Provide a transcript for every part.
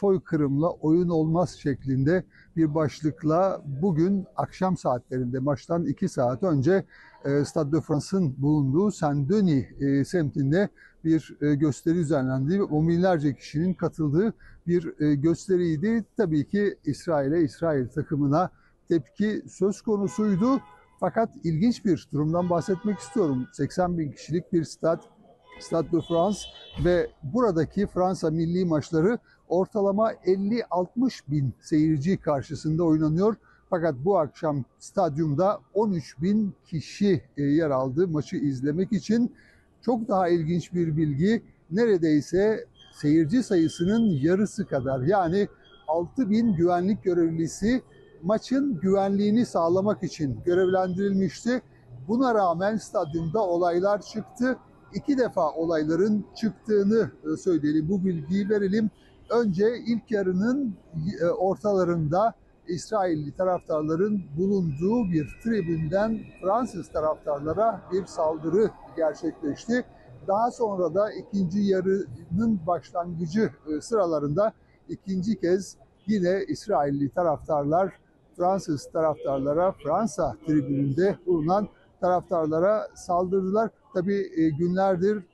soykırımla oyun olmaz şeklinde bir başlıkla bugün akşam saatlerinde maçtan 2 saat önce e, Stade de France'ın bulunduğu Saint-Denis e, semtinde bir e, gösteri düzenlendi. O binlerce kişinin katıldığı bir gösteriydi. Tabii ki İsrail'e, İsrail takımına tepki söz konusuydu. Fakat ilginç bir durumdan bahsetmek istiyorum. 80 bin kişilik bir stat, Stade de France ve buradaki Fransa milli maçları ortalama 50-60 bin seyirci karşısında oynanıyor. Fakat bu akşam stadyumda 13 bin kişi e, yer aldı maçı izlemek için. Çok daha ilginç bir bilgi neredeyse seyirci sayısının yarısı kadar yani 6 bin güvenlik görevlisi maçın güvenliğini sağlamak için görevlendirilmişti. Buna rağmen stadyumda olaylar çıktı. İki defa olayların çıktığını e, söyleyelim, bu bilgiyi verelim. Önce ilk yarının e, ortalarında İsrailli taraftarların bulunduğu bir tribünden Fransız taraftarlara bir saldırı gerçekleşti. Daha sonra da ikinci yarının başlangıcı e, sıralarında ikinci kez yine İsrailli taraftarlar Fransız taraftarlara, Fransa tribününde bulunan taraftarlara saldırdılar. Tabii e, günlerdir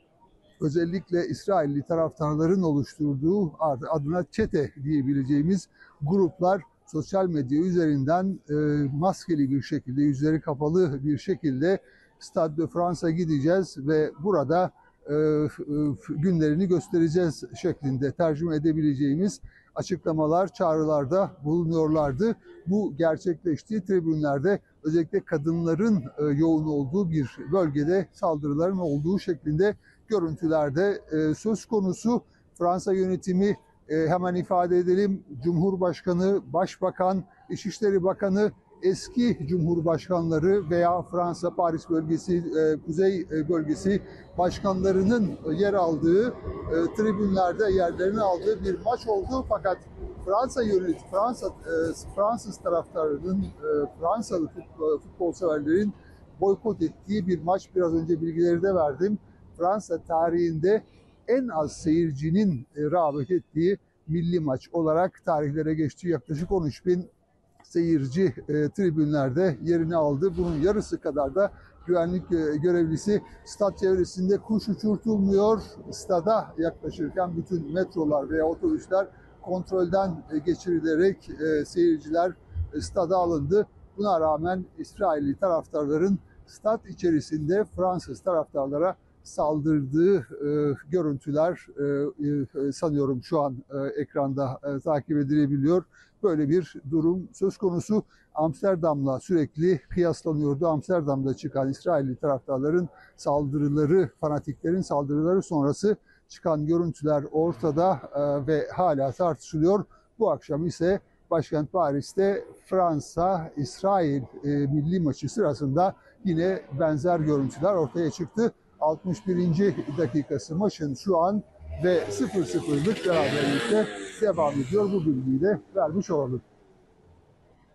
özellikle İsrailli taraftarların oluşturduğu adına çete diyebileceğimiz gruplar sosyal medya üzerinden e, maskeli bir şekilde, yüzleri kapalı bir şekilde Stade de France'a gideceğiz ve burada e, günlerini göstereceğiz şeklinde tercüme edebileceğimiz açıklamalar, çağrılarda bulunuyorlardı. Bu gerçekleştiği tribünlerde özellikle kadınların e, yoğun olduğu bir bölgede saldırıların olduğu şeklinde görüntülerde e, söz konusu. Fransa yönetimi e, hemen ifade edelim Cumhurbaşkanı, Başbakan, İçişleri Bakanı, eski Cumhurbaşkanları veya Fransa Paris bölgesi, e, Kuzey e, bölgesi başkanlarının yer aldığı e, tribünlerde yerlerini aldığı bir maç oldu. Fakat Fransa yönet Fransa Fransız taraftarının Fransalı futbol, severlerin boykot ettiği bir maç biraz önce bilgileri de verdim. Fransa tarihinde en az seyircinin rağbet ettiği milli maç olarak tarihlere geçti. Yaklaşık 13 bin seyirci e, tribünlerde yerini aldı. Bunun yarısı kadar da güvenlik e, görevlisi stat çevresinde kuş uçurtulmuyor. Stada yaklaşırken bütün metrolar veya otobüsler kontrolden e, geçirilerek e, seyirciler e, stada alındı. Buna rağmen İsrailli taraftarların stat içerisinde Fransız taraftarlara saldırdığı e, görüntüler e, e, sanıyorum şu an e, ekranda e, takip edilebiliyor. Böyle bir durum söz konusu. Amsterdam'la sürekli kıyaslanıyordu. Amsterdam'da çıkan İsrailli taraftarların saldırıları, fanatiklerin saldırıları sonrası çıkan görüntüler ortada e, ve hala tartışılıyor. Bu akşam ise başkent Paris'te Fransa-İsrail e, milli maçı sırasında yine benzer görüntüler ortaya çıktı. 61. dakikası maçın şu an ve 0-0'lık beraberlikte devam ediyor. Bu bilgiyi de vermiş olalım.